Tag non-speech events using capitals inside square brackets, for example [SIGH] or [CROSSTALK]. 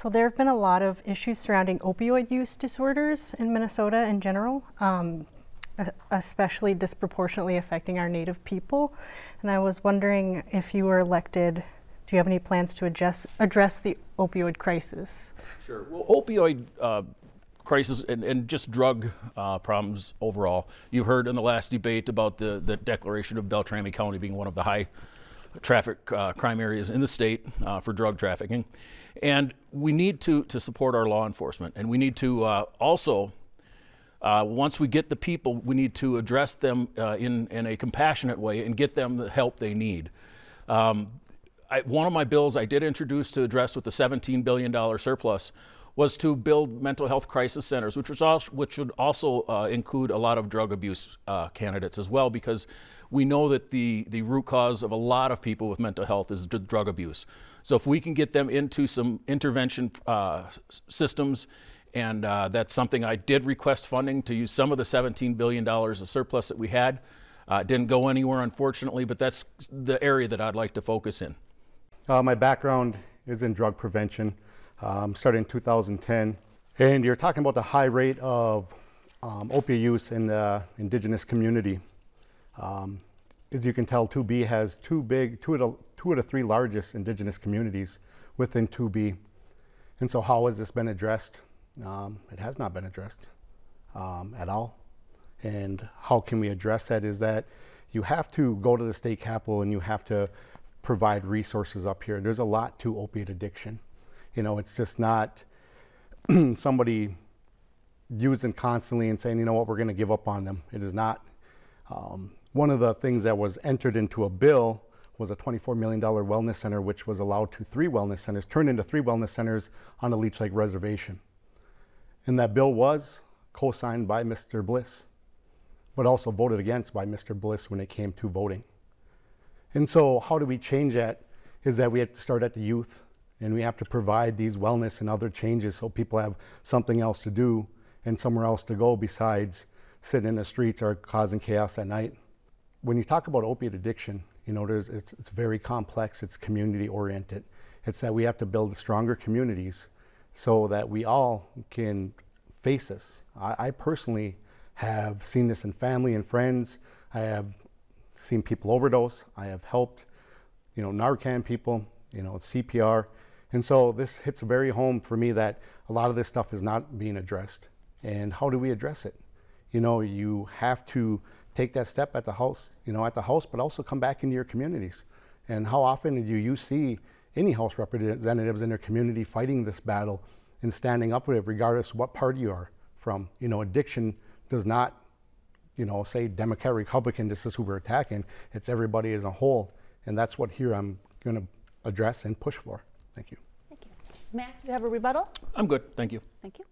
So there have been a lot of issues surrounding opioid use disorders in Minnesota in general, um, especially disproportionately affecting our Native people. And I was wondering if you were elected, do you have any plans to address, address the opioid crisis? Sure. Well, opioid uh, crisis and, and, just drug uh, problems overall. You heard in the last debate about the, the declaration of Beltrami County being one of the high traffic uh, crime areas in the state uh, for drug trafficking. And we need to, to support our law enforcement. And we need to uh, also, uh, once we get the people, we need to address them uh, in, in a compassionate way and get them the help they need. Um, I, one of my bills I did introduce to address with the $17 billion surplus was to build mental health crisis centers, which, was also, which would also uh, include a lot of drug abuse uh, candidates as well, because we know that the, the root cause of a lot of people with mental health is drug abuse. So if we can get them into some intervention uh, systems, and uh, that's something I did request funding to use some of the $17 billion of surplus that we had. Uh, didn't go anywhere, unfortunately, but that's the area that I'd like to focus in. Uh, my background is in drug prevention um, started in 2010. And you're talking about the high rate of um, opiate use in the indigenous community. Um, as you can tell, 2B has two big, two of, the, two of the three largest indigenous communities within 2B. And so how has this been addressed? Um, it has not been addressed um, at all. And how can we address that is that you have to go to the state capital and you have to provide resources up here. There's a lot to opiate addiction. You know, it's just not [CLEARS THROAT] somebody using constantly and saying, you know what, we're going to give up on them. It is not. Um, one of the things that was entered into a bill was a $24 million wellness center, which was allowed to three wellness centers, turned into three wellness centers on the Leech Lake Reservation. And that bill was co signed by Mr. Bliss, but also voted against by Mr. Bliss when it came to voting. And so, how do we change that? Is that we have to start at the youth and we have to provide these wellness and other changes so people have something else to do and somewhere else to go besides sitting in the streets or causing chaos at night. When you talk about opiate addiction, you know, it's, it's very complex, it's community oriented. It's that we have to build stronger communities so that we all can face this. I, I personally have seen this in family and friends. I have seen people overdose. I have helped, you know, Narcan people, you know, CPR. And so this hits very home for me that a lot of this stuff is not being addressed. And how do we address it? You know, you have to take that step at the house, you know, at the house, but also come back into your communities. And how often do you see any house representatives in their community fighting this battle and standing up with it, regardless what party you are from? You know, addiction does not, you know, say Democrat, Republican, this is who we're attacking. It's everybody as a whole. And that's what here I'm going to address and push for. Thank you. Thank you. Mac, do you have a rebuttal? I'm good. Thank you. Thank you.